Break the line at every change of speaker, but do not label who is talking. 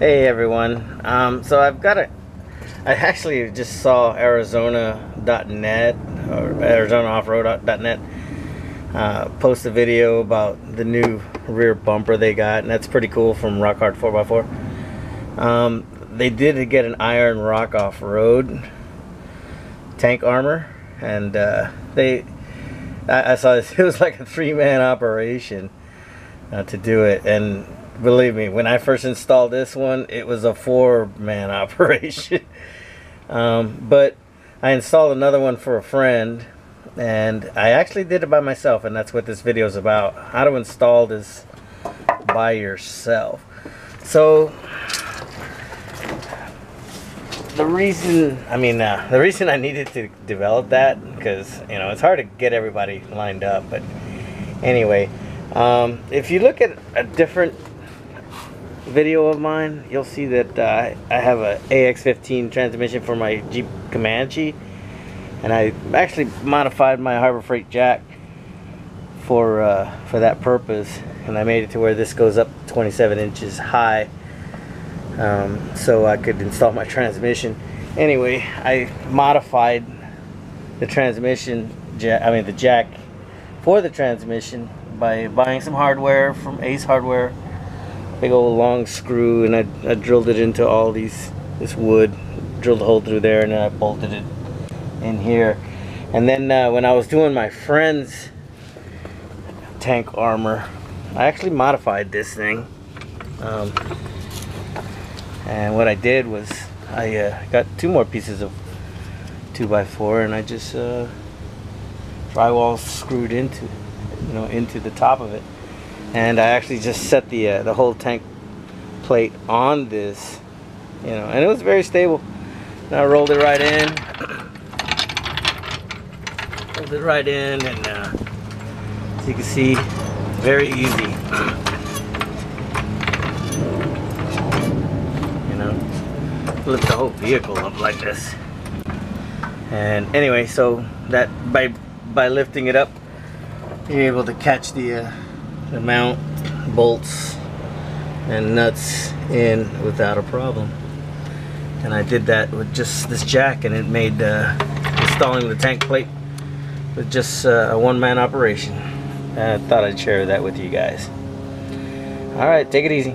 Hey everyone. Um, so I've got a. I actually just saw Arizona.net or ArizonaOffroad.net uh, post a video about the new rear bumper they got, and that's pretty cool from Rock Hard 4x4. Um, they did get an Iron Rock Off Road tank armor, and uh, they. I, I saw this. It was like a three-man operation uh, to do it, and believe me, when I first installed this one, it was a four-man operation. um, but I installed another one for a friend, and I actually did it by myself, and that's what this video is about. How to install this by yourself. So, the reason, I mean, uh, the reason I needed to develop that, because, you know, it's hard to get everybody lined up, but anyway, um, if you look at a different video of mine, you'll see that uh, I have a AX15 transmission for my Jeep Comanche. And I actually modified my Harbor Freight jack for uh, for that purpose. And I made it to where this goes up 27 inches high. Um, so I could install my transmission. Anyway, I modified the transmission I mean the jack for the transmission by buying some hardware from Ace Hardware big old long screw and I, I drilled it into all these this wood drilled a hole through there and then I bolted it in here. And then uh, when I was doing my friend's tank armor I actually modified this thing. Um, and what I did was I uh, got two more pieces of 2x4 and I just uh, drywall screwed into you know into the top of it and I actually just set the uh, the whole tank plate on this you know and it was very stable. And I rolled it right in. Rolled it right in and uh, as you can see very easy. You know lift the whole vehicle up like this. And anyway so that by by lifting it up you're able to catch the uh, the mount bolts and nuts in without a problem. And I did that with just this jack and it made uh, installing the tank plate with just uh, a one-man operation. I thought I'd share that with you guys. Alright take it easy